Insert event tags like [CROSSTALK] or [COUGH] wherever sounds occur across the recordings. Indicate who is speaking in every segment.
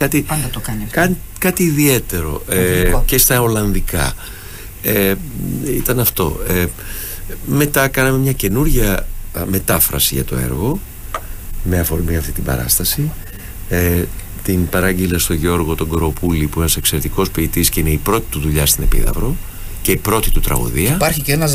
Speaker 1: κάτι,
Speaker 2: Πάντα το κάνει αυτό.
Speaker 1: κάτι, κάτι ιδιαίτερο ε, και στα Ολλανδικά. Ε, ήταν αυτό. Ε, μετά κάναμε μια καινούρια α, μετάφραση για το έργο με αφορμή αυτή την παράσταση. Ε, την παράγγειλε στο Γιώργο τον Κοροπούλη που είναι ένας εξαιρετικός ποιητής και είναι η πρώτη του δουλειά στην Επίδαυρο και η πρώτη του τραγωδία.
Speaker 3: Υπάρχει και ένας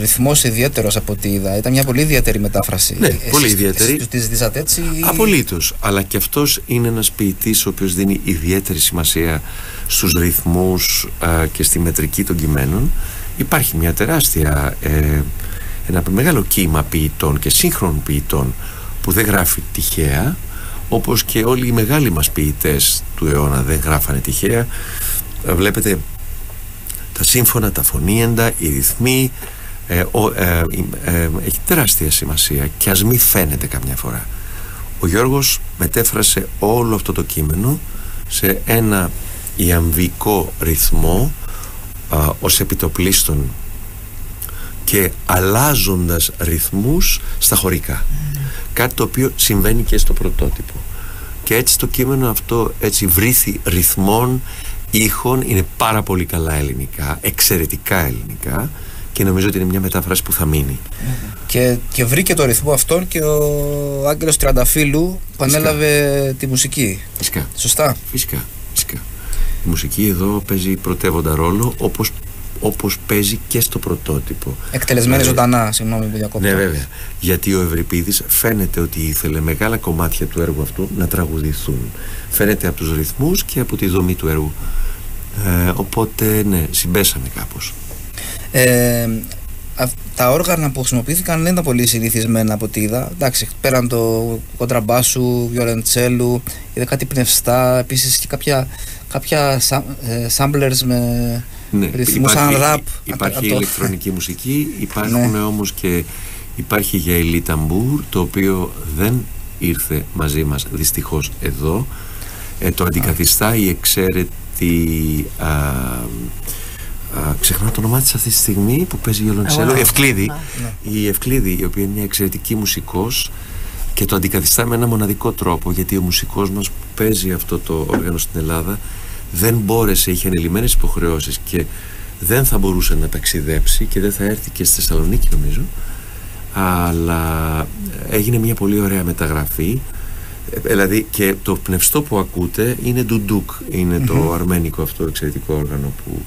Speaker 3: ρυθμός ιδιαίτερος από ό,τι είδα. Ήταν μια πολύ ιδιαίτερη μετάφραση.
Speaker 1: Ναι, πολύ ιδιαίτερη.
Speaker 3: Εσείς τη ζητήσατε έτσι. ή-
Speaker 1: Απολύτως, αλλά και αυτός είναι ένας ποιητής ο οποίος δίνει ιδιαίτερη σημασία στους ρυθμούς α, και στη μετρική των κειμένων. Υπάρχει μια τεράστια, ε, ένα μεγάλο κύμα ποιητών και σύγχρονων ποιητών που δεν γράφει τυχαία, όπως και όλοι οι μεγάλοι μας ποιητές του αιώνα δεν γράφανε τυχαία. Ε, Βλέπετε τα σύμφωνα, τα φωνήεντα, οι ρυθμοί, ε, ο, ε, ε, ε, έχει τεράστια σημασία και ας μη φαίνεται καμιά φορά. Ο Γιώργος μετέφρασε όλο αυτό το κείμενο σε ένα ιαμβικό ρυθμό α, ως επιτοπλίστων και αλλάζοντας ρυθμούς στα χωρικά. Κάτι το οποίο συμβαίνει και στο πρωτότυπο. Και έτσι το κείμενο αυτό έτσι βρήθη ρυθμών, ήχων, είναι πάρα πολύ καλά ελληνικά, εξαιρετικά ελληνικά και νομίζω ότι είναι μια μετάφραση που θα μείνει.
Speaker 3: Και, και βρήκε το ρυθμό αυτόν και ο Άγγελος Τριανταφύλου που ανέλαβε τη μουσική.
Speaker 1: Φυσικά.
Speaker 3: Σωστά.
Speaker 1: Φυσικά, φυσικά. Η μουσική εδώ παίζει πρωτεύοντα ρόλο όπως, όπως παίζει και στο πρωτότυπο.
Speaker 3: Εκτελεσμένη
Speaker 1: Ε,
Speaker 3: ζωντανά, συγγνώμη που διακόπτω.
Speaker 1: Ναι βέβαια, γιατί ο Ευρυπίδης φαίνεται ότι ήθελε μεγάλα κομμάτια του έργου αυτού να τραγουδηθούν. Φαίνεται από τους ρυθμούς και από τη δομή του έργου. Ε, οπότε ναι, συμπέσαμε κάπως.
Speaker 3: Ε, αυ- τα όργανα που χρησιμοποιήθηκαν δεν ήταν πολύ συνηθισμένα από ό,τι είδα. Εντάξει, πέραν το κοντραμπάσου, βιολεντσέλου, είδα κάτι πνευστά, επίσης και κάποια, κάποια σα, ε, samplers με
Speaker 1: Ναι,
Speaker 3: ρυθμούς σαν ραπ.
Speaker 1: υπάρχει
Speaker 3: Αυτό-
Speaker 1: ηλεκτρονική [LAUGHS] μουσική, υπάρχουν
Speaker 3: Ναι.
Speaker 1: όμως και υπάρχει για Ελί Ταμπούρ, το οποίο δεν ήρθε μαζί μας δυστυχώς εδώ. Ε, το αντικαθιστά η εξαίρετη... Α, α, ξεχνάω το όνομά της αυτή τη στιγμή που παίζει βιολοντσέλο,
Speaker 2: Εγώ.
Speaker 1: η Ευκλήδη.
Speaker 3: Ναι.
Speaker 1: Η Ευκλήδη, η οποία είναι μια εξαιρετική μουσικός και το αντικαθιστά με ένα μοναδικό τρόπο γιατί ο μουσικός μας που παίζει αυτό το όργανο στην Ελλάδα δεν μπόρεσε, είχε ανελημμένες υποχρεώσεις και δεν θα μπορούσε να ταξιδέψει και δεν θα έρθει και στη Θεσσαλονίκη νομίζω αλλά έγινε μια πολύ ωραία μεταγραφή Ε, δηλαδή και το πνευστό που ακούτε είναι ντουντούκ είναι το αρμένικο αυτό εξαιρετικό όργανο που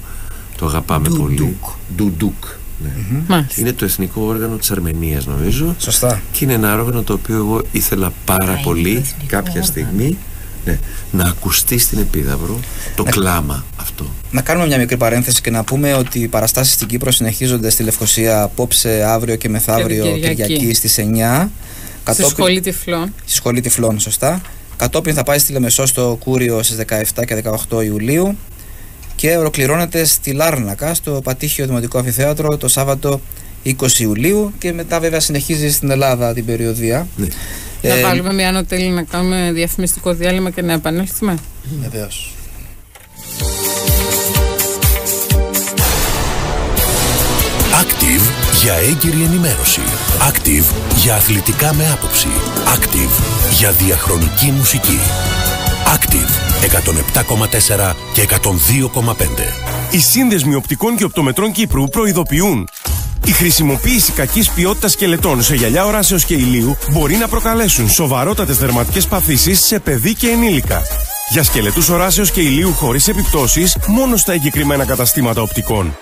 Speaker 1: το αγαπάμε πολύ
Speaker 2: Ντουντούκ.
Speaker 1: ντουντούκ ναι.
Speaker 4: Μάλιστα.
Speaker 1: Είναι το εθνικό όργανο της Αρμενίας νομίζω
Speaker 3: Σωστά.
Speaker 1: και είναι ένα όργανο το οποίο εγώ ήθελα πάρα
Speaker 2: είναι το
Speaker 1: πολύ
Speaker 2: εθνικό
Speaker 1: κάποια
Speaker 2: όργανο.
Speaker 1: στιγμή ναι, να ακουστεί στην Επίδαυρο το κλάμα αυτό.
Speaker 3: Να κάνουμε μια μικρή παρένθεση και να πούμε ότι οι παραστάσεις στην Κύπρο συνεχίζονται στη Λευκοσία απόψε, αύριο και μεθαύριο
Speaker 4: Και την Κυριακή.
Speaker 3: Κυριακή στις 9.
Speaker 4: Στη
Speaker 3: Κατόπιν-
Speaker 4: σχολή τυφλών.
Speaker 3: στη σχολή τυφλών, σωστά. Κατόπιν θα πάει στη Λεμεσό στο Κούριο στις 17 και 18 Ιουλίου και ολοκληρώνεται στη Λάρνακα στο Πατήχιο Δημοτικό Αμφιθέατρο το Σάββατο 20 Ιουλίου και μετά βέβαια συνεχίζει στην Ελλάδα την περιοδία.
Speaker 1: Ναι.
Speaker 4: Να
Speaker 3: Ε,
Speaker 4: βάλουμε μια ανωτέλη να κάνουμε διαφημιστικό διάλειμμα και να επανέλθουμε.
Speaker 3: Βεβαίως.
Speaker 5: Active για έγκυρη ενημέρωση. Active για αθλητικά με άποψη. Active για διαχρονική μουσική. Active 107,4 και 102,5.
Speaker 6: Οι σύνδεσμοι οπτικών και οπτομετρών Κύπρου προειδοποιούν. Η χρησιμοποίηση κακής ποιότητας σκελετών σε γυαλιά οράσεως και ηλίου μπορεί να προκαλέσουν σοβαρότατες δερματικές παθήσεις σε παιδί και ενήλικα. Για σκελετούς οράσεως και ηλίου χωρίς επιπτώσεις, μόνο στα εγκεκριμένα καταστήματα οπτικών.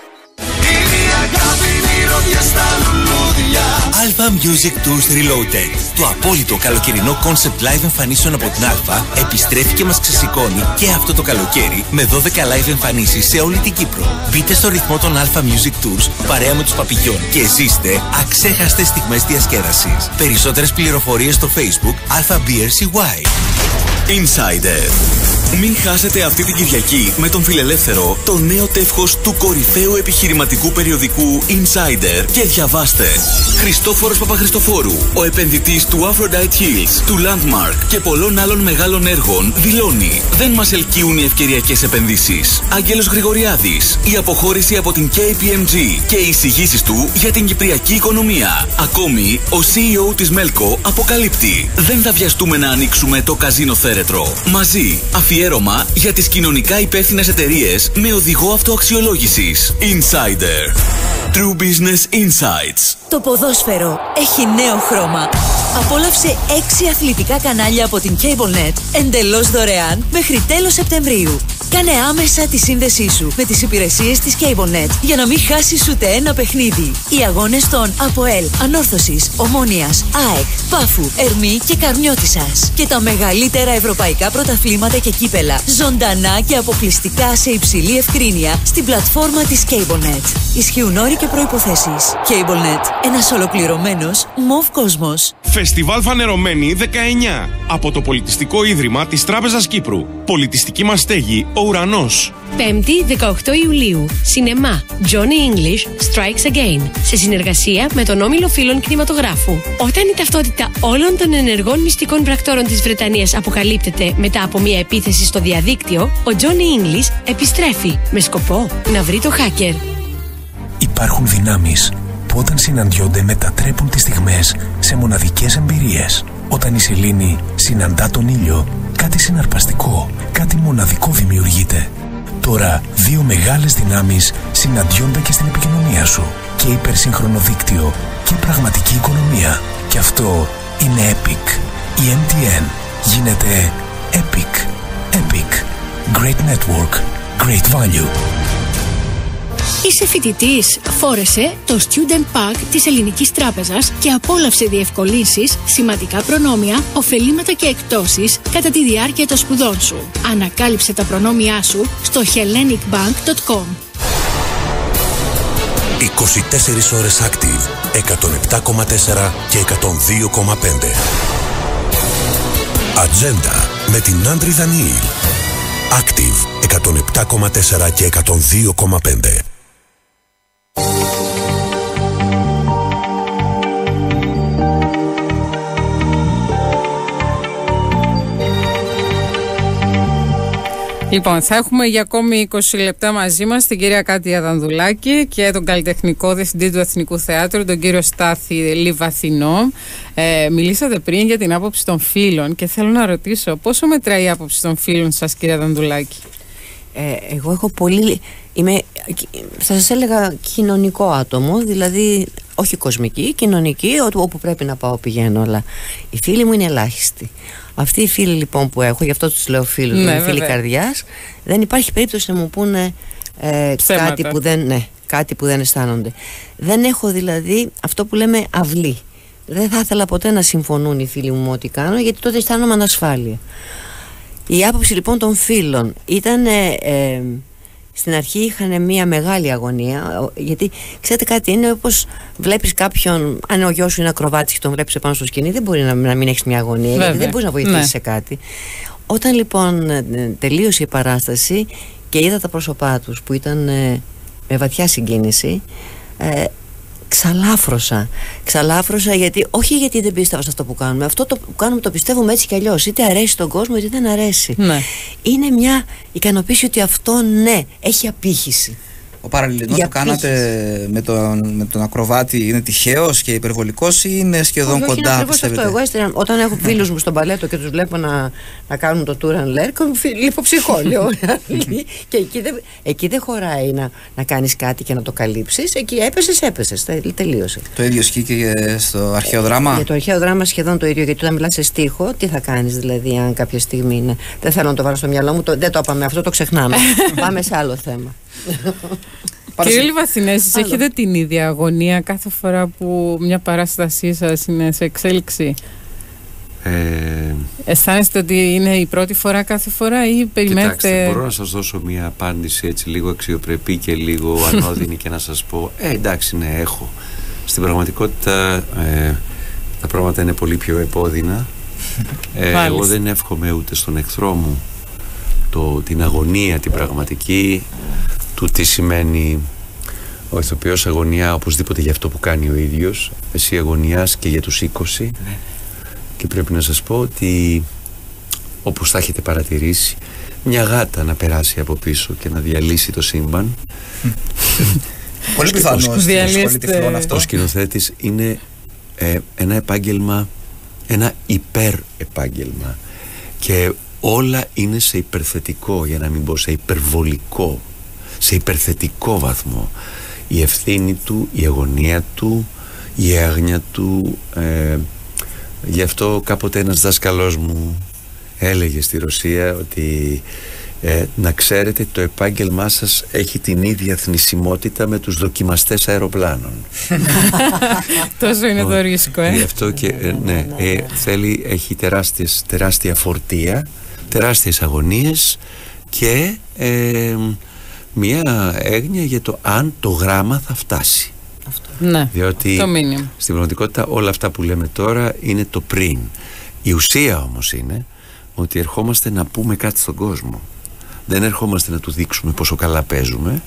Speaker 7: Alpha Music Tours Reloaded. Το απόλυτο καλοκαιρινό concept live εμφανίσεων από την Alpha επιστρέφει και μας ξεσηκώνει και αυτό το καλοκαίρι με 12 live εμφανίσεις σε όλη την Κύπρο. Μπείτε στο ρυθμό των Alpha Music Tours παρέα με τους παπηγιών και ζήστε αξέχαστες στιγμές διασκέδασης. Περισσότερες πληροφορίες στο facebook Alpha BRCY. Insider. Μην χάσετε αυτή την Κυριακή με τον Φιλελεύθερο το νέο τεύχος του κορυφαίου επιχειρηματικού περιοδικού Insider και διαβάστε. Χριστόφορος Παπαχριστοφόρου, ο επενδυτής του Aphrodite Hills, του Landmark και πολλών άλλων μεγάλων έργων δηλώνει δεν μας ελκύουν οι ευκαιριακές επενδύσεις. Άγγελος Γρηγοριάδης, η αποχώρηση από την KPMG και οι εισηγήσεις του για την κυπριακή οικονομία. Ακόμη, ο CEO της Melco αποκαλύπτει δεν θα βιαστούμε να ανοίξουμε το καζίνο θέρετρο. Μαζί, αφιέρωμα για τις κοινωνικά υπεύθυνες εταιρείες με οδηγό αυτοαξιολόγησης. Insider. True Business Insights.
Speaker 2: Το ποδόσφαιρο έχει νέο χρώμα. Απόλαυσε 6 αθλητικά κανάλια από την CableNet εντελώς δωρεάν μέχρι τέλος Σεπτεμβρίου. Κάνε άμεσα τη σύνδεσή σου με τις υπηρεσίες της CableNet για να μην χάσεις ούτε ένα παιχνίδι. Οι αγώνες των ΑΠΟΕΛ, Ανόρθωσης, Ομόνιας, ΑΕΚ, Πάφου, Ερμή και Καρμιώτισσας. Και τα μεγαλύτερα ευρωπαϊκά πρωταθλήματα και κύπελα. Ζωντανά και αποκλειστικά σε υψηλή ευκρίνεια στην πλατφόρμα της CableNet. Ισχύουν όροι και προϋποθέσεις. CableNet. Ένας ολοκληρωμένος μοβ κόσμος.
Speaker 6: Φεστιβάλ Φανερωμένη 19 από το Πολιτιστικό Ίδρυμα της Τράπεζας Κύπρου. Πολιτιστική μας στέγη Ο Ουρανός.
Speaker 8: 5η 18 Ιουλίου. Σινεμά Johnny English Strikes Again. Σε συνεργασία με τον Όμιλο Φίλων Κινηματογράφου. Όταν η ταυτότητα όλων των ενεργών μυστικών πρακτόρων της Βρετανίας αποκαλύπτεται μετά από μια επίθεση στο διαδίκτυο, ο Johnny English επιστρέφει με σκοπό να βρει το hacker.
Speaker 5: Υπάρχουν δυνάμεις που όταν συναντιόνται μετατρέπουν τις στιγμές σε μοναδικές εμπειρίες. Όταν η σελήνη συναντά τον ήλιο, κάτι συναρπαστικό, κάτι μοναδικό δημιουργείται. Τώρα δύο μεγάλες δυνάμεις συναντιόνται και στην επικοινωνία σου. Και υπερσύγχρονο δίκτυο και πραγματική οικονομία. Και αυτό είναι Epic. Η MTN γίνεται Epic. Epic. Great Network. Great Value.
Speaker 8: Είσαι φοιτητής, φόρεσε το Student Pack της Ελληνικής Τράπεζας και απόλαυσε διευκολύνσεις, σημαντικά προνόμια, ωφελήματα και εκτόσει κατά τη διάρκεια των σπουδών σου. Ανακάλυψε τα προνόμια σου στο hellenicbank.com.
Speaker 5: 24 ώρες active 107,4 και 102,5 Ατζέντα με την Άντρη Δανίη Active 107,4 και 102,5
Speaker 4: Λοιπόν, θα έχουμε για ακόμη 20 λεπτά μαζί μας την κυρία Κάτια Δανδουλάκη και τον καλλιτεχνικό διευθυντή του Εθνικού Θεάτρου, τον κύριο Στάθη Λιβαθινό. Ε, μιλήσατε πριν για την άποψη των φίλων και θέλω να ρωτήσω πόσο μετράει η άποψη των φίλων σας κυρία Δανδουλάκη;
Speaker 9: Ε, εγώ έχω πολύ. Είμαι, θα σας έλεγα κοινωνικό άτομο, δηλαδή όχι κοσμική, κοινωνική, όπου πρέπει να πάω πηγαίνω, αλλά οι φίλοι μου είναι ελάχιστοι. Αυτοί οι φίλοι λοιπόν που έχω, γι' αυτό τους λέω φίλους,
Speaker 4: Ναι,
Speaker 9: είναι φίλοι
Speaker 4: βέβαια.
Speaker 9: καρδιάς, δεν υπάρχει περίπτωση να μου πούνε ε,
Speaker 4: Ψέματα.
Speaker 9: κάτι, που δεν, ναι, κάτι που δεν αισθάνονται. Δεν έχω δηλαδή αυτό που λέμε αυλή. Δεν θα ήθελα ποτέ να συμφωνούν οι φίλοι μου με ό,τι κάνω, γιατί τότε αισθάνομαι ανασφάλεια. Η άποψη λοιπόν των φίλων ήταν. ε, ε, στην αρχή είχαν μια μεγάλη αγωνία. ο- Γιατί ξέρετε κάτι, είναι όπως βλέπεις κάποιον. Αν ο γιος σου είναι ακροβάτης και τον βλέπεις πάνω στο σκηνή, δεν μπορεί να, να μην έχεις μια αγωνία. Γιατί
Speaker 4: Βέβαια.
Speaker 9: δεν μπορείς να βοηθήσεις
Speaker 4: Ναι.
Speaker 9: σε κάτι. Όταν λοιπόν ε, τελείωσε η παράσταση και είδα τα πρόσωπά τους που ήταν ε, με βαθιά συγκίνηση ε, ξαλάφρωσα. Ξαλάφρωσα γιατί όχι γιατί δεν πίστευα σε αυτό που κάνουμε. Αυτό το που κάνουμε το πιστεύουμε έτσι κι αλλιώς. Είτε αρέσει στον κόσμο είτε δεν αρέσει.
Speaker 4: Ναι.
Speaker 9: είναι μια ικανοποίηση ότι αυτό ναι έχει απήχηση
Speaker 3: Ο παραλληλισμός
Speaker 9: Για
Speaker 3: που κάνατε με τον, με τον ακροβάτη είναι τυχαίος και υπερβολικός ή είναι σχεδόν
Speaker 9: Όχι, όχι, είναι
Speaker 3: κοντά,
Speaker 9: ακριβώς
Speaker 3: πιστεύετε;
Speaker 9: αυτό. Εγώ έστεινα- όταν έχω φίλους μου στον παλέτο και τους βλέπω να, να κάνουν το tour and learn, λιποψυχώ, λέω. [LAUGHS] και εκεί δεν, εκεί δεν χωράει να, να κάνεις κάτι και να το καλύψεις. Εκεί έπεσες, έπεσες. Τελείωσε.
Speaker 3: Το ίδιο ισχύει και στο αρχαίο δράμα;
Speaker 9: Για το αρχαίο δράμα σχεδόν το ίδιο, γιατί όταν μιλάς σε στίχο, τι θα κάνεις δηλαδή, αν κάποια στιγμή είναι. Δεν θέλω να το βάλω στο μυαλό μου, το, δεν το είπαμε αυτό, το ξεχνάμε. [LAUGHS] Πάμε σε άλλο θέμα. [LAUGHS]
Speaker 3: Πάνω
Speaker 4: Κύριε
Speaker 3: σε-
Speaker 4: Λιβαθινέ, εσείς
Speaker 9: Άλλο.
Speaker 4: έχετε την ίδια αγωνία κάθε φορά που μια παράστασή σας είναι σε εξέλιξη;
Speaker 1: Ε,
Speaker 4: Αισθάνεστε ότι είναι η πρώτη φορά κάθε φορά ή περιμένετε...
Speaker 1: Κοιτάξτε, μπορώ να σας δώσω μια απάντηση έτσι λίγο αξιοπρεπή και λίγο [LAUGHS] ανώδυνη και να σας πω «Ε, εντάξει, ναι, έχω». Στην πραγματικότητα ε, τα πράγματα είναι πολύ πιο επώδυνα. Ε,
Speaker 4: Μάλιστα.
Speaker 1: εγώ δεν εύχομαι ούτε στον εχθρό μου το, την αγωνία, την πραγματική του τι σημαίνει ο ηθοποιός αγωνιά οπωσδήποτε για αυτό που κάνει ο ίδιος. Εσύ αγωνιάς και για τους 20 και πρέπει να σας πω ότι όπως θα έχετε παρατηρήσει μια γάτα να περάσει από πίσω και να διαλύσει το σύμπαν. [LAUGHS]
Speaker 3: Πολύ πιθανό
Speaker 1: αυτό. Ο σκηνοθέτης είναι ε, ένα επάγγελμα, ένα υπερ επάγγελμα και όλα είναι σε υπερθετικό για να μην πω σε υπερβολικό σε υπερθετικό βαθμό η ευθύνη του, η αγωνία του η έγνοια του ε, γι' αυτό κάποτε ένας δάσκαλός μου έλεγε στη Ρωσία ότι ε, να ξέρετε το επάγγελμά σας έχει την ίδια θνησιμότητα με τους δοκιμαστές αεροπλάνων [LAUGHS]
Speaker 4: τόσο είναι το ρίσκο ε.
Speaker 1: γι' αυτό και ε, ναι, ε, θέλει, έχει τεράστιες, τεράστια φορτία τεράστιες αγωνίες και ε, μια έγνοια για το αν το γράμμα θα φτάσει
Speaker 4: αυτό. Ναι,
Speaker 1: Διότι το στην πραγματικότητα όλα αυτά που λέμε τώρα είναι το πριν. Η ουσία όμως είναι ότι ερχόμαστε να πούμε κάτι στον κόσμο. Δεν ερχόμαστε να του δείξουμε πόσο καλά παίζουμε.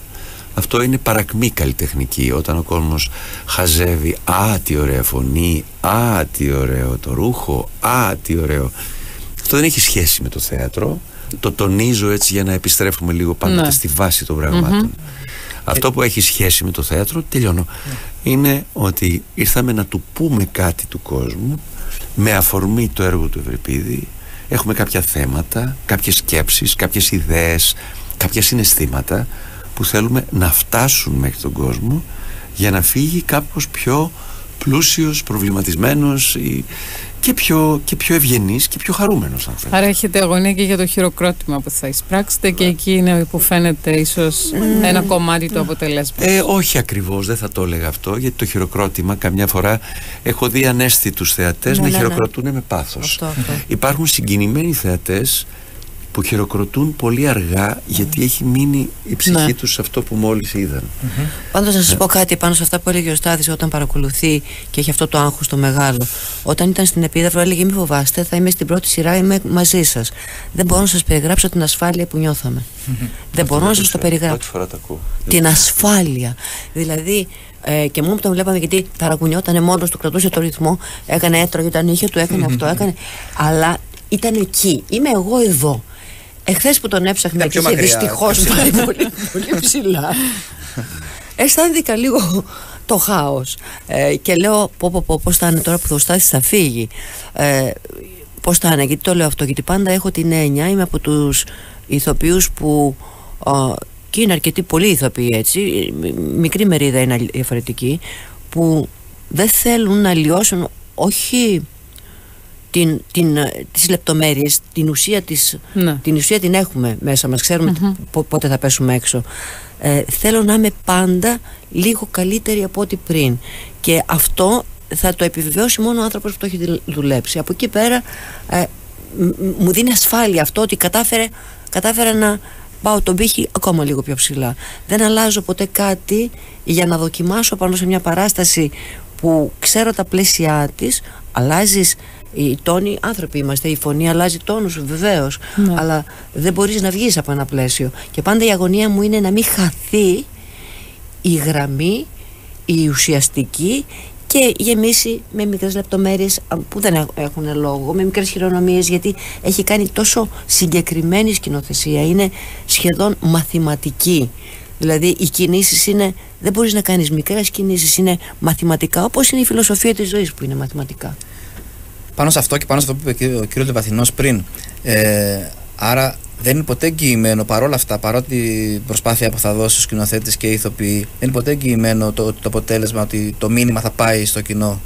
Speaker 1: Αυτό είναι παρακμή καλλιτεχνική όταν ο κόσμος χαζεύει «Α, τι ωραία φωνή, α, τι ωραίο το ρούχο, α, τι ωραίο». Αυτό δεν έχει σχέση με το θέατρο. Το τονίζω έτσι για να επιστρέφουμε λίγο πάντοτε ναι. στη βάση των πραγματων Αυτό που έχει σχέση με το θέατρο, τελειώνω, είναι ότι ήρθαμε να του πούμε κάτι του κόσμου με αφορμή το έργο του Ευρυπίδη. Έχουμε κάποια θέματα, κάποιες σκέψεις, κάποιες ιδέες, κάποια συναισθήματα που θέλουμε να φτάσουν μέχρι τον κόσμο για να φύγει κάπως πιο πλούσιος, προβληματισμένος και πιο, και πιο ευγενής και πιο χαρούμενος αν θέλετε.
Speaker 4: Άρα έχετε αγωνία και για το χειροκρότημα που θα εισπράξετε και εκεί είναι που φαίνεται ίσως ένα κομμάτι του αποτελέσματος.
Speaker 1: Ε, όχι ακριβώς, δεν θα το έλεγα αυτό γιατί το χειροκρότημα καμιά φορά έχω δει ανέστητους θεατές ναι, να ναι, ναι. χειροκροτούν με πάθος. Υπάρχουν συγκινημένοι θεατές που χειροκροτούν πολύ αργά γιατί έχει μείνει η ψυχή ναι. τους σε αυτό που μόλις είδαν.
Speaker 9: Mm-hmm. Πάντως να σας ναι. πω κάτι πάνω σε αυτά που έλεγε ο Στάθης όταν παρακολουθεί και έχει αυτό το άγχος το μεγάλο. Όταν ήταν στην Επίδαυρο έλεγε μη φοβάστε θα είμαι στην πρώτη σειρά είμαι μαζί σας. Δεν μπορώ να σας περιγράψω την ασφάλεια που νιώθαμε. Mm-hmm. Δεν μπορώ να σας το περιγράψω.
Speaker 1: Φορά το ακούω.
Speaker 9: Την ασφάλεια. Δηλαδή ε, και μόνο που τον βλέπαμε γιατί ταρακουνιόταν μόνος του, κρατούσε το ρυθμό, έκανε έτρωγε τα νύχια του, έκανε αυτό, έκανε. Αλλά ήταν εκεί. Είμαι εγώ εδώ. Εχθές που τον έψαχνα και είχε δυστυχώς πάει πολύ, πολύ ψηλά. [LAUGHS] Αισθάνθηκα λίγο το χάος. Ε, και λέω πω πω πω πώς θα είναι τώρα που το Στάσης θα φύγει. Ε, πώς θα είναι, γιατί το λέω αυτό, γιατί πάντα έχω την έννοια, είμαι από τους ηθοποιούς που και είναι αρκετοί πολλοί ηθοποιοί έτσι, μικρή μερίδα είναι διαφορετική, που δεν θέλουν να λιώσουν όχι την, την, τις λεπτομέρειες, την ουσία, της, ναι. την ουσία την έχουμε μέσα μας, ξέρουμε πότε θα πέσουμε έξω. Ε, θέλω να είμαι πάντα λίγο καλύτερη από ό,τι πριν και αυτό θα το επιβεβαιώσει μόνο ο άνθρωπος που το έχει δουλέψει. Από εκεί πέρα ε, μου δίνει ασφάλεια αυτό ότι κατάφερε, κατάφερα να πάω τον πύχη ακόμα λίγο πιο ψηλά. Δεν αλλάζω ποτέ κάτι για να δοκιμάσω πάνω σε μια παράσταση που ξέρω τα πλαίσια της, αλλάζεις οι τόνοι άνθρωποι είμαστε. Η φωνή αλλάζει τόνους, βεβαίως. Ναι. Αλλά δεν μπορείς να βγεις από ένα πλαίσιο. Και πάντα η αγωνία μου είναι να μην χαθεί η γραμμή, η ουσιαστική και γεμίσει με μικρές λεπτομέρειες που δεν έχουν λόγο, με μικρές χειρονομίες γιατί έχει κάνει τόσο συγκεκριμένη σκηνοθεσία, είναι σχεδόν μαθηματική. Δηλαδή οι κινήσεις είναι, δεν μπορείς να κάνεις μικρές κινήσεις, είναι μαθηματικά όπως είναι η φιλοσοφία της ζωής που είναι μαθηματικά
Speaker 3: πάνω σε αυτό και πάνω σε αυτό που είπε ο κύριο Λεβαθινός πριν. Ε, άρα δεν είναι ποτέ εγγυημένο παρόλα αυτά, παρότι προσπάθεια που θα δώσει ο σκηνοθέτης και οι ηθοποιοί, δεν είναι ποτέ εγγυημένο το, το αποτέλεσμα ότι το μήνυμα θα πάει στο κοινό.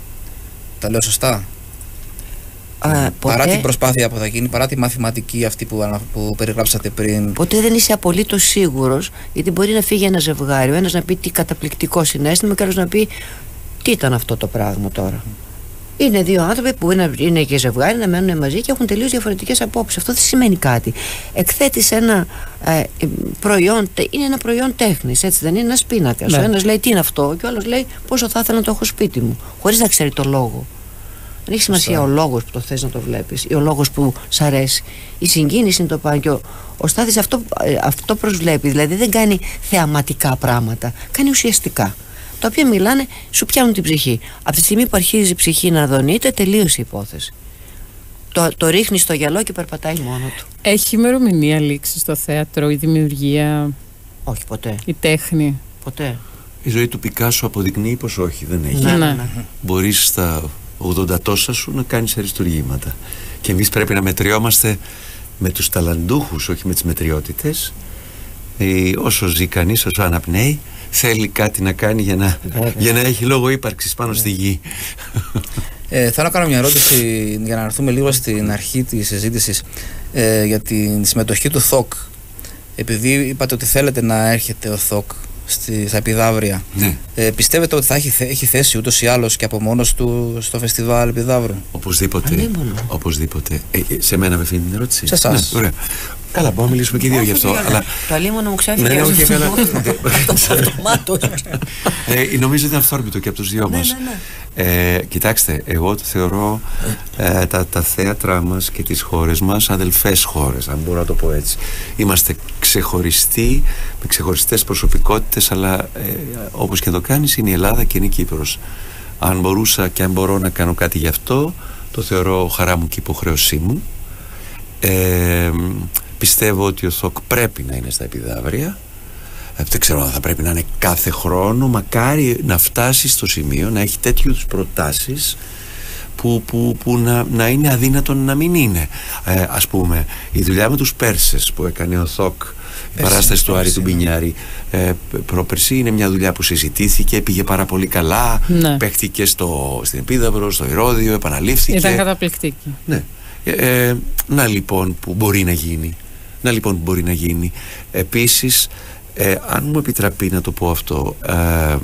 Speaker 3: Τα λέω σωστά;
Speaker 9: Α,
Speaker 3: παρά την προσπάθεια που θα γίνει, παρά τη μαθηματική αυτή που, που περιγράψατε πριν.
Speaker 9: Ποτέ δεν είσαι απολύτως σίγουρος, γιατί μπορεί να φύγει ένα ζευγάρι, ο ένας να πει τι καταπληκτικό συνέστημα και άλλος να πει τι ήταν αυτό το πράγμα τώρα; Είναι δύο άνθρωποι που είναι, είναι και ζευγάρι να μένουν μαζί και έχουν τελείως διαφορετικές απόψεις. Αυτό δεν σημαίνει κάτι. Εκθέτεις ένα ε, προϊόν, είναι ένα προϊόν τέχνης, έτσι δεν είναι; Ένας πίνακας. Ναι. Ο ένας λέει τι είναι αυτό, και ο άλλος λέει πόσο θα ήθελα να το έχω σπίτι μου, χωρίς να ξέρει το λόγο. Δεν έχει σημασία ο λόγος που το θες να το βλέπεις ή ο λόγος που σ' αρέσει. Η συγκίνηση είναι το πάνω. Και ο, ο Στάθης αυτό, ε, αυτό προσβλέπει. Δηλαδή δεν κάνει θεαματικά πράγματα. Κάνει ουσιαστικά. Τα οποία μιλάνε, σου πιάνουν την ψυχή. Από τη στιγμή που αρχίζει η ψυχή να δονείται, τελείωσε η υπόθεση. Το, το ρίχνεις στο γυαλό και περπατάει μόνο του.
Speaker 4: Έχει ημερομηνία λήξη στο θέατρο, η δημιουργία,
Speaker 9: Όχι ποτέ.
Speaker 4: η τέχνη.
Speaker 9: Ποτέ.
Speaker 1: Η ζωή του Πικάσο αποδεικνύει πως όχι, δεν έχει.
Speaker 9: Ναι, ναι,
Speaker 4: Ναι.
Speaker 9: ναι.
Speaker 1: Μπορείς στα 80 τόσα σου να κάνεις αριστουργήματα. Και εμείς πρέπει να μετριόμαστε με τους ταλαντούχους, όχι με τις μετριότητες. Ε, όσο ζει κανείς, όσο αναπνέει, θέλει κάτι να κάνει για να, για να έχει λόγο ύπαρξης πάνω στη γη.
Speaker 3: Ε, θέλω να κάνω μια ερώτηση για να έρθουμε λίγο στην αρχή της συζήτησης ε, για τη συμμετοχή του ΘΟΚ. Επειδή είπατε ότι θέλετε να έρχεται ο ΘΟΚ στη, στα επιδαύρια,
Speaker 1: ναι,
Speaker 3: ε, πιστεύετε ότι θα έχει, θέ- έχει θέση ούτως ή άλλως και από μόνος του στο φεστιβάλ επιδαύρου;
Speaker 1: οπωσδήποτε.
Speaker 9: Ανήμωνο.
Speaker 1: Οπωσδήποτε. Ε, ε, σε μένα με αφήνει την ερώτηση.
Speaker 3: Σε εσάς.
Speaker 1: Ναι, ωραία. Καλά, μπορούμε να μιλήσουμε και δύο γι' αυτό. αλλά
Speaker 9: Το αλίμονο μου ξέφυγε.
Speaker 1: Ναι, ναι, όχι, καλά. [LAUGHS]
Speaker 9: Αυτομάτως.
Speaker 1: Ε, νομίζω ότι είναι αυθόρμητο και από τους δυο
Speaker 9: Ναι,
Speaker 1: μας.
Speaker 9: ναι, ναι.
Speaker 1: Ε, κοιτάξτε, εγώ το θεωρώ ε, τα, τα θέατρά μας και τις χώρες μας αδελφές χώρες, αν μπορώ να το πω έτσι. Είμαστε ξεχωριστοί, με ξεχωριστές προσωπικότητες, αλλά ε, όπως και να το κάνεις είναι η Ελλάδα και είναι η Κύπρος. Αν μπορούσα και αν μπορώ να κάνω κάτι γι' αυτό, το θεωρώ χαρά μου και υποχρέωσή μου. Ε, πιστεύω ότι ο ΘΟΚ πρέπει να είναι στα επιδαύρια ε, δεν ξέρω αν θα πρέπει να είναι κάθε χρόνο μακάρι να φτάσει στο σημείο να έχει τέτοιους είδους προτάσεις που, που, που να, να είναι αδύνατον να μην είναι ε, ας πούμε η δουλειά με τους Πέρσες που έκανε ο ΘΟΚ η
Speaker 3: Πέρσι,
Speaker 1: παράσταση του Άρη
Speaker 3: πέρσι,
Speaker 1: του
Speaker 3: ναι.
Speaker 1: Μπινιάρη ε, πρόπερση είναι μια δουλειά που συζητήθηκε πήγε πάρα πολύ καλά
Speaker 4: Ναι.
Speaker 1: παίχτηκε στο, στην Επίδαυρο, στο Ηρώδιο επαναλήφθηκε
Speaker 4: Ήταν καταπληκτική.
Speaker 1: ναι. Ε, ε, να λοιπόν που μπορεί να γίνει. Να λοιπόν που μπορεί να γίνει. Επίσης, ε, αν μου επιτραπεί να το πω αυτό, ε,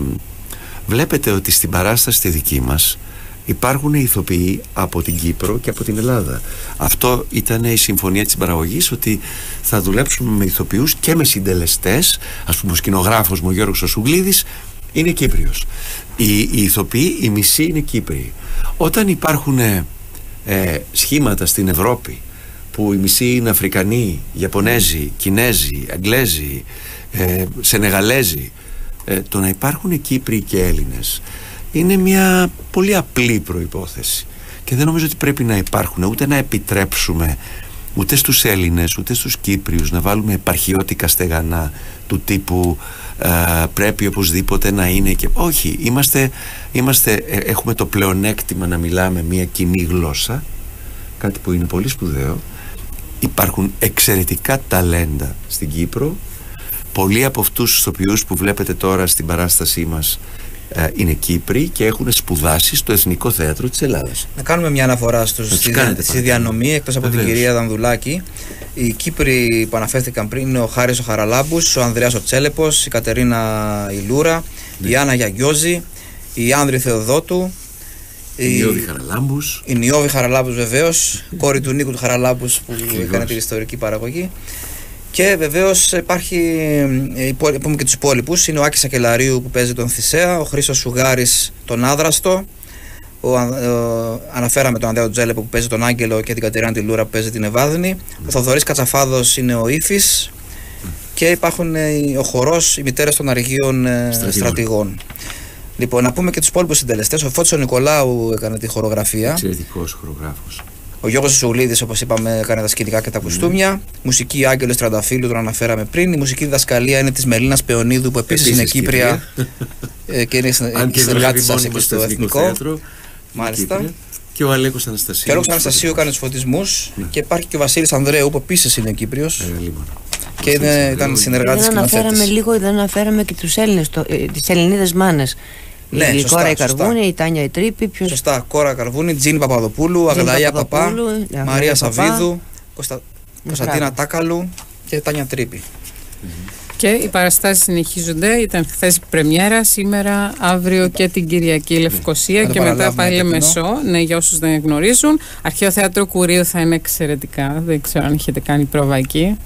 Speaker 1: βλέπετε ότι στην παράσταση τη δική μας υπάρχουν ηθοποιοί από την Κύπρο και από την Ελλάδα. Αυτό ήταν η συμφωνία της παραγωγής ότι θα δουλέψουμε με ηθοποιούς και με συντελεστές. Ας πούμε ο σκηνογράφος μου ο Γιώργος ο Σουγλίδης είναι Κύπριος. Οι, οι ηθοποιοί, οι μισοί είναι Κύπριοι. Όταν υπάρχουν ε, ε, σχήματα στην Ευρώπη που οι μισοί είναι Αφρικανοί, Ιαπωνέζοι, Κινέζοι, Αγγλέζοι, ε, Σενεγαλέζοι ε, το να υπάρχουν Κύπροι και Έλληνες είναι μια πολύ απλή προϋπόθεση. Και δεν νομίζω ότι πρέπει να υπάρχουν ούτε να επιτρέψουμε ούτε στους Έλληνες ούτε στους Κύπριους να βάλουμε επαρχιώτικα στεγανά του τύπου ε, πρέπει οπωσδήποτε να είναι και όχι είμαστε, είμαστε, ε, έχουμε το πλεονέκτημα να μιλάμε μια κοινή γλώσσα κάτι που είναι πολύ σπουδαίο. Υπάρχουν εξαιρετικά ταλέντα στην Κύπρο. Πολλοί από αυτούς τους οποίους που βλέπετε τώρα στην παράστασή μας ε, είναι Κύπροι και έχουν σπουδάσει στο Εθνικό Θέατρο της Ελλάδας
Speaker 3: Να κάνουμε μια αναφορά στους,
Speaker 1: τους
Speaker 3: στη,
Speaker 1: κάνετε,
Speaker 3: στη
Speaker 1: παρακαλώ.
Speaker 3: διανομή εκτός από την
Speaker 1: Βεβαίως.
Speaker 3: κυρία Δανδουλάκη. Οι Κύπροι που αναφέρθηκαν πριν είναι ο Χάρης ο Χαραλάμπους, ο Ανδρέας ο Τσέλεπος, η Κατερίνα Ηλούρα,
Speaker 1: Ναι.
Speaker 3: η Άννα Γιαγκιόζη, η Άνδρη Θεοδότου,
Speaker 1: η Νιώδη Χαραλάμπους
Speaker 3: η Νιώβη Χαραλάμπους βεβαίως, κόρη του Νίκου του Χαραλάμπους που
Speaker 1: Ακριβώς.
Speaker 3: έκανε την ιστορική παραγωγή. Και βεβαίως υπάρχει, ε, υπό- πούμε και τους υπόλοιπους, είναι ο Άκης Ακελαρίου που παίζει τον Θησέα, ο Χρήστος Σουγάρη τον Άδραστο, ο, Αν- ο- αναφέραμε τον Ανδρέο Τζέλεπο που παίζει τον Άγγελο και την Κατερίνα τη Λούρα που παίζει την Ευάδνη. Ο Θοδωρής Κατσαφάδος είναι ο Ήφης. Και υπάρχουν ε, οι- ο χορός, οι μητέρε των αργίων ε,
Speaker 1: Στρατηγών.
Speaker 3: στρατηγών. Λοιπόν, να πούμε και τους υπόλοιπους συντελεστές. Ο Φώτης ο Νικολάου έκανε τη χορογραφία.
Speaker 1: εξαιρετικός χορογράφος
Speaker 3: Ο Γιώργος Σουγλίδης, όπως είπαμε, έκανε τα σκηνικά και τα κουστούμια. Μουσική Άγγελος Τρανταφύλου, τον αναφέραμε πριν. Η μουσική διδασκαλία είναι της Μελίνας Πεωνίδου, που επίσης,
Speaker 1: Επίσης
Speaker 3: είναι Κύπρια [LAUGHS] ε, και είναι
Speaker 1: αν και δουλεύει
Speaker 3: συνεργάτη σας
Speaker 1: μόνιμα
Speaker 3: εκεί
Speaker 1: στο
Speaker 3: στο
Speaker 1: Εθνικό
Speaker 3: Εθνικό.
Speaker 1: Θέατρο
Speaker 3: Μάλιστα.
Speaker 1: Κύπρια. και ο Αλέκος Αναστασίου
Speaker 3: Και ο Γιώργος Αναστασίου έκανε τους φωτισμούς και υπάρχει και ο Βασίλης Ανδρέου, που επίσης είναι Κύπριος
Speaker 1: Ε, λοιπόν.
Speaker 3: και είναι, ήταν συνεργάτης
Speaker 9: Δεν αναφέραμε
Speaker 3: σκηνοθέτης.
Speaker 9: λίγο, δεν αναφέραμε και τους Έλληνες, το, ε, τις Ελληνίδες μάνες.
Speaker 3: Ναι,
Speaker 9: η
Speaker 3: σωστά,
Speaker 9: Κόρα η
Speaker 3: σωστά.
Speaker 9: Καρβούνη, η Τάνια η Τρύπη, ποιος...
Speaker 3: Σωστά, Κόρα Καρβούνη, Τζίνη Παπαδοπούλου,
Speaker 9: Τζίνη
Speaker 3: Αγλαία Παπά,
Speaker 9: Παπαδοπούλου, Αγλαία
Speaker 3: Μαρία
Speaker 9: Παπά.
Speaker 3: Σαββίδου, Κωνστα... Κωνσταντίνα
Speaker 9: Μπράβο.
Speaker 3: Τάκαλου και Τάνια Τρύπη.
Speaker 4: Και οι παραστάσεις συνεχίζονται. Ήταν χθες πρεμιέρα, σήμερα, αύριο και την Κυριακή Λευκοσία
Speaker 3: Να το
Speaker 4: και μετά
Speaker 3: παραλάβουμε
Speaker 4: πάλι
Speaker 3: το κοινό.
Speaker 4: Μεσό. Ναι, για όσους δεν γνωρίζουν. Αρχαίο θέατρο Κουρίου θα είναι εξαιρετικά. Δεν ξέρω αν έχετε κάνει πρόβα εκεί.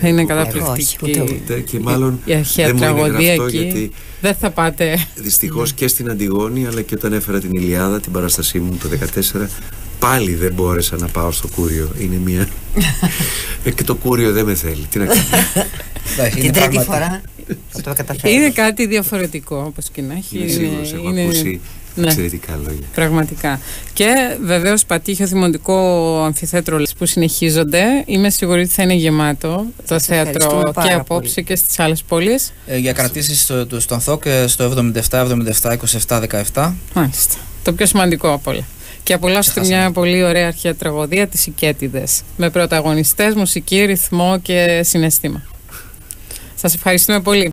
Speaker 4: Θα είναι
Speaker 1: Εγώ
Speaker 4: καταπληκτική.
Speaker 9: ποτέ,
Speaker 1: ποτέ και μάλλον
Speaker 4: η αρχαία
Speaker 1: δεν μου είναι
Speaker 4: τραγωδία
Speaker 1: γραφτό
Speaker 4: εκεί.
Speaker 1: γιατί
Speaker 4: Δεν θα πάτε.
Speaker 1: δυστυχώς και στην Αντιγόνη αλλά και όταν έφερα την Ηλιάδα την παράστασή μου το 2014 πάλι δεν μπόρεσα να πάω στο Κούριο είναι μια [LAUGHS] ε, και το Κούριο δεν με θέλει τι να κάνω
Speaker 3: Εντάξει,
Speaker 9: Την
Speaker 3: είναι
Speaker 9: τρίτη
Speaker 3: πράγματι-
Speaker 9: φορά θα το καταφέρει.
Speaker 4: Είναι κάτι διαφορετικό όπως και να έχει.
Speaker 1: είμαι σίγουρος έχω
Speaker 4: είναι-
Speaker 1: ακούσει
Speaker 4: ναι.
Speaker 1: εξαιρετικά λόγια
Speaker 4: Πραγματικά. Και βεβαίως πατήχιο δημοτικό αμφιθέατρο που συνεχίζονται. Είμαι σίγουρη ότι θα είναι γεμάτο το
Speaker 9: Σας
Speaker 4: θέατρο
Speaker 9: ευχαριστούμε
Speaker 4: και
Speaker 9: πάρα
Speaker 4: απόψε
Speaker 9: πολύ.
Speaker 4: και στις άλλες πόλεις.
Speaker 3: Ε, για κρατήσεις στο, το- στον ΘΟΚ ε, στο 77, 77, 27, 17.
Speaker 4: Μάλιστα. Το πιο σημαντικό από όλα. Και απολαύσετε
Speaker 3: Ξεχάσαμε.
Speaker 4: μια πολύ ωραία αρχαία τραγωδία, τις Οικέτιδες, με πρωταγωνιστές, μουσική, ρυθμό και συναισθήμα. Σας ευχαριστούμε πολύ.